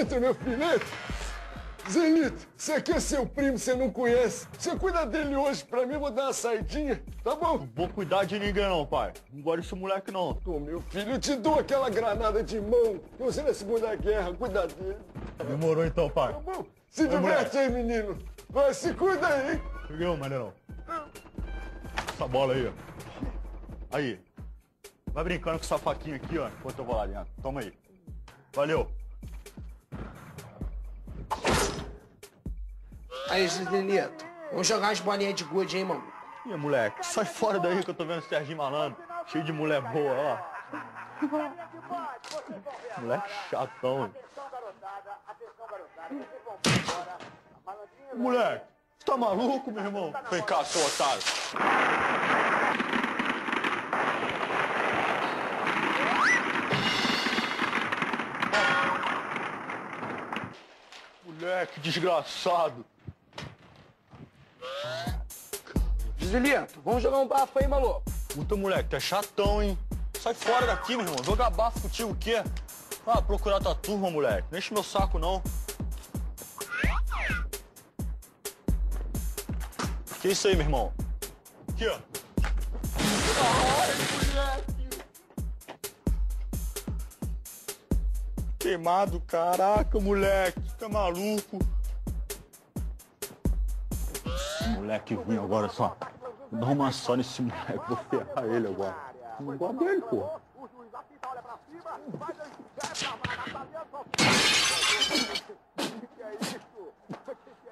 Entra, meu filho. Zelito, você aqui é seu primo, você não conhece. Você cuida dele hoje pra mim, eu vou dar uma saidinha, tá bom? Não vou cuidar de ninguém não, pai. Não gosto desse moleque não. Ô, meu filho, eu te dou aquela granada de mão usei na Segunda Guerra, cuida dele. Demorou então, pai. Tá bom? Se diverte aí, menino. Vai, se cuida aí, hein? Peguei um, maneirão. Essa bola aí, ó. Aí. Vai brincando com essa faquinha aqui, ó, enquanto eu vou lá dentro. Toma aí. Valeu. Aí, Zelito, vamos jogar umas bolinhas de gude, hein, mano? Ih, moleque, sai fora daí que eu tô vendo o Serginho Malandro. Cheio de mulher boa, ó. moleque chatão. Moleque, você tá maluco, meu irmão? Vem cá, seu otário. Moleque desgraçado. Zelito, vamos jogar um bafo aí, maluco. Puta, moleque, tu é chatão, hein? Sai fora daqui, meu irmão. Jogar bafo contigo o quê? Ah, procurar tua turma, moleque. Não enche meu saco, não. Que isso aí, meu irmão? Aqui, ó. Moleque. Queimado, caraca, moleque. Tá maluco? Moleque ruim agora só. Dar uma só nesse moleque, vou ferrar ele agora. Não gosto dele, pô.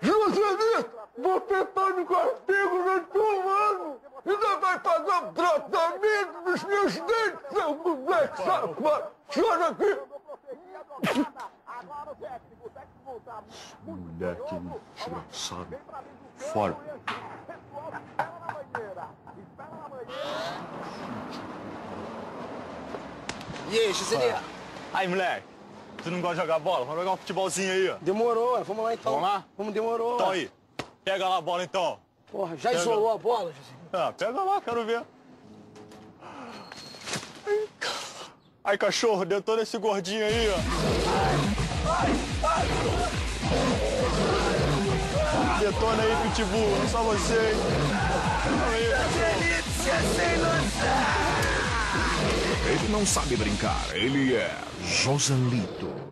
Joselito, você tá no castigo do turmano. Ainda vai pagar tratamento dos meus dentes, seu moleque safado. Chora aqui. Moleque desgraçado. Fora. E aí, Zelito? Aí, moleque. Tu não gosta de jogar bola? Vamos jogar um futebolzinho aí, ó. Demorou, vamos lá então. Vamos lá? Vamos, demorou. Então aí. Pega lá a bola, então. Porra, já Pega. isolou a bola, José? Ah, pega lá, quero ver. Ai, cachorro, detona esse gordinho aí, ó. Detona aí, Pitbull, é só você, hein. Ele não sabe brincar, ele é Joselito.